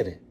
kere